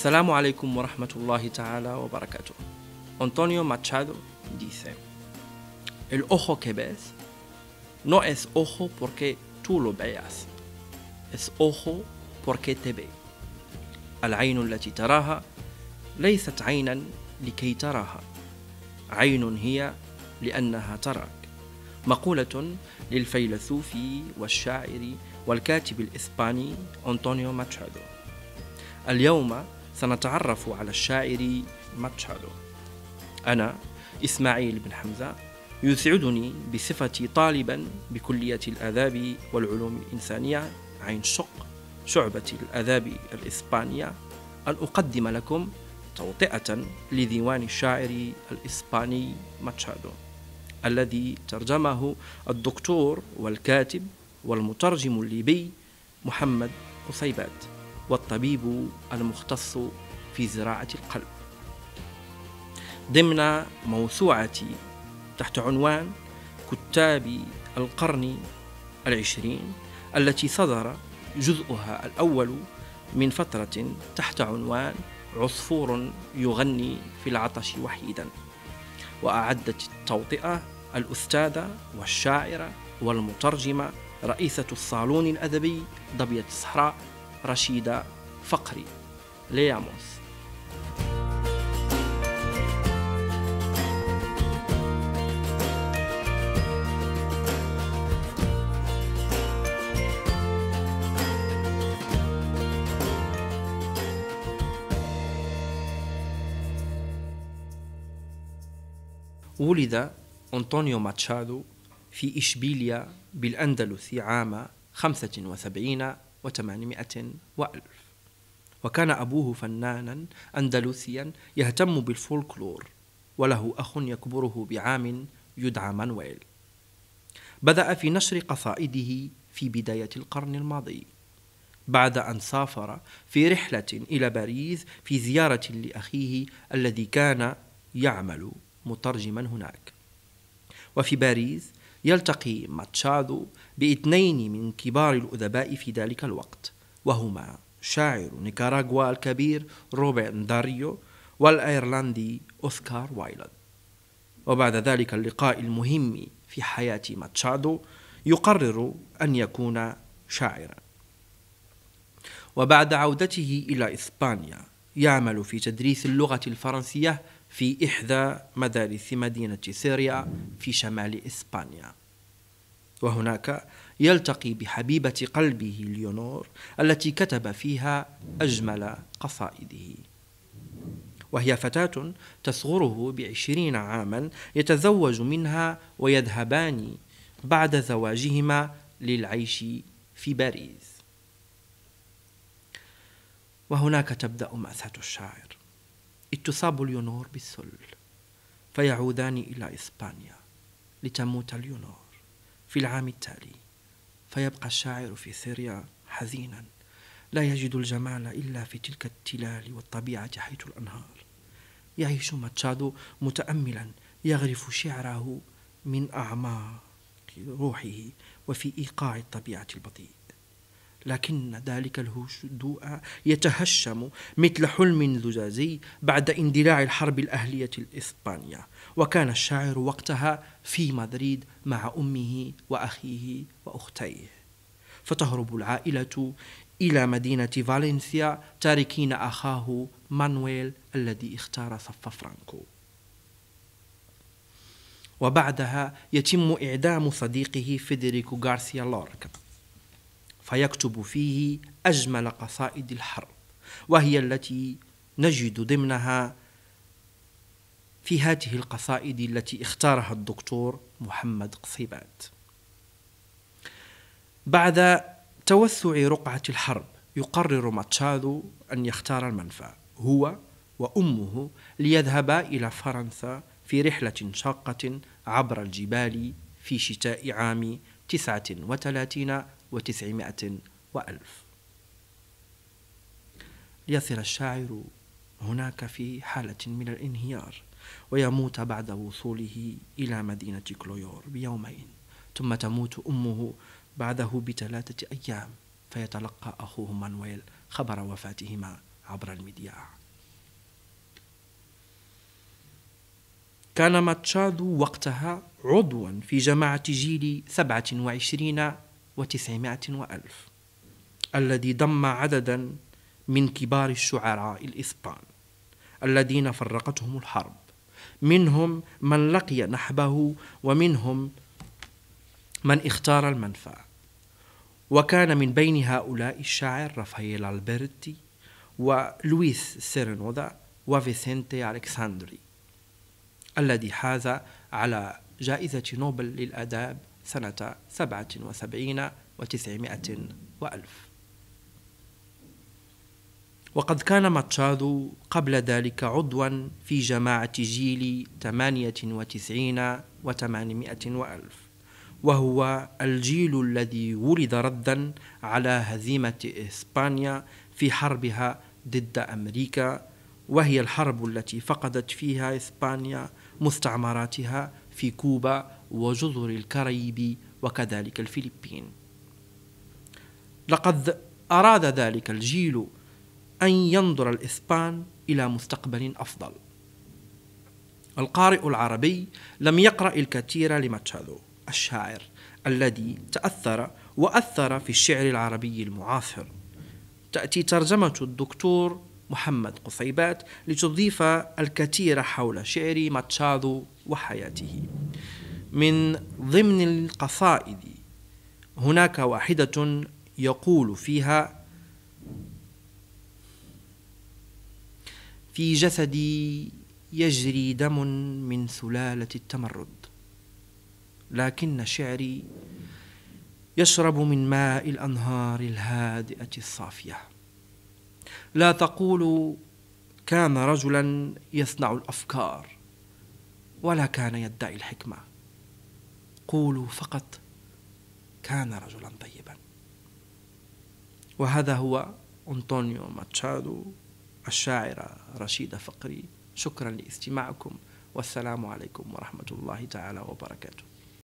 السلام عليكم ورحمة الله تعالى وبركاته أنطونيو ماتشادو dice El ojo que ves no es ojo porque tú lo veas es ojo porque te ve. العين التي تراها ليست عينا لكي تراها عين هي لأنها تراك مقولة للفيلسوف والشاعر والكاتب الإسباني أنطونيو ماتشادو اليوم سنتعرف على الشاعر ماتشادو أنا إسماعيل بن حمزة يسعدني بصفتي طالبا بكلية الآداب والعلوم الإنسانية عين شق شعبة الآداب الإسبانية. أن أقدم لكم توطئة لديوان الشاعر الإسباني ماتشادو الذي ترجمه الدكتور والكاتب والمترجم الليبي محمد قصيبات. والطبيب المختص في زراعة القلب. ضمن موسوعة تحت عنوان كتاب القرن العشرين التي صدر جزءها الأول من فترة تحت عنوان عصفور يغني في العطش وحيدا وأعدت التوطئة الأستاذة والشاعرة والمترجمة رئيسة الصالون الأدبي ضبية الصحراء رشيدة فقري لياموس. ولد أنطونيو ماتشادو في إشبيليا بالأندلس عام خمسة وسبعين وثمانمائة وألف. وكان أبوه فنانا أندلسيا يهتم بالفولكلور وله أخ يكبره بعام يدعى مانويل. بدأ في نشر قصائده في بداية القرن الماضي بعد أن سافر في رحلة إلى باريس في زيارة لأخيه الذي كان يعمل مترجما هناك. وفي باريس يلتقي ماتشادو بإثنين من كبار الأدباء في ذلك الوقت وهما شاعر نيكاراغوا الكبير روبن داريو والأيرلندي أوسكار وايلد. وبعد ذلك اللقاء المهم في حياة ماتشادو يقرر أن يكون شاعرا. وبعد عودته إلى إسبانيا يعمل في تدريس اللغة الفرنسية في إحدى مدارس مدينة سيريا في شمال إسبانيا. وهناك يلتقي بحبيبة قلبه ليونور التي كتب فيها أجمل قصائده. وهي فتاة تصغره بعشرين عاما يتزوج منها ويذهبان بعد زواجهما للعيش في باريس. وهناك تبدأ مأساة الشاعر. إذ تصاب ليونور بالسل فيعودان إلى إسبانيا لتموت ليونور في العام التالي فيبقى الشاعر في سوريا حزينا لا يجد الجمال إلا في تلك التلال والطبيعة حيث الأنهار يعيش ماتشادو متأملا يغرف شعره من أعماق روحه وفي إيقاع الطبيعة البطيء لكن ذلك الهدوء يتهشم مثل حلم زجاجي بعد اندلاع الحرب الأهلية الإسبانية. وكان الشاعر وقتها في مدريد مع أمه وأخيه وأختيه. فتهرب العائلة إلى مدينة فالنسيا تاركين أخاه مانويل الذي اختار صف فرانكو. وبعدها يتم إعدام صديقه فيدريكو غارسيا لوركا. فيكتب فيه أجمل قصائد الحرب وهي التي نجد ضمنها في هذه القصائد التي اختارها الدكتور محمد قصيبات. بعد توسع رقعة الحرب يقرر ماتشادو أن يختار المنفى هو وأمه ليذهبا إلى فرنسا في رحلة شاقة عبر الجبال في شتاء عام تسعة وثلاثين وتسعمائة وألف. ليصل الشاعر هناك في حالة من الانهيار ويموت بعد وصوله إلى مدينة كلويور بيومين ثم تموت أمه بعده بثلاثة أيام فيتلقى أخوه مانويل خبر وفاتهما عبر المذياع كان ماتشادو وقتها عضوا في جماعة جيل سبعة وعشرين وتسعمائة وألف الذي ضم عددا من كبار الشعراء الإسبان الذين فرقتهم الحرب. منهم من لقي نحبه ومنهم من اختار المنفى. وكان من بين هؤلاء الشاعر رافائيل ألبرتي ولويس سيرنودا وفيسنتي ألكساندري الذي حاز على جائزة نوبل للآداب سنة سبعة وسبعين وتسعمائة وألف. وقد كان ماتشادو قبل ذلك عضوا في جماعة جيل ثمانية وتسعين وثمانمائة وألف. وهو الجيل الذي ولد ردا على هزيمة إسبانيا في حربها ضد أمريكا وهي الحرب التي فقدت فيها إسبانيا مستعمراتها في كوبا وجزر الكاريبي وكذلك الفلبين. لقد أراد ذلك الجيل أن ينظر الإسبان إلى مستقبل أفضل. القارئ العربي لم يقرأ الكثير لماتشادو الشاعر الذي تأثر وأثر في الشعر العربي المعاصر. تأتي ترجمة الدكتور محمد قصيبات لتضيف الكثير حول شعر ماتشادو وحياته. من ضمن القصائد. هناك واحدة يقول فيها في جسدي يجري دم من سلالة التمرد لكن شعري يشرب من ماء الأنهار الهادئة الصافية. لا تقولوا كان رجلا يصنع الأفكار ولا كان يدعي الحكمة. قولوا فقط كان رجلا طيبا. وهذا هو أنطونيو ماتشادو الشاعرة رشيدة فقري. شكرا لاستماعكم والسلام عليكم ورحمة الله تعالى وبركاته.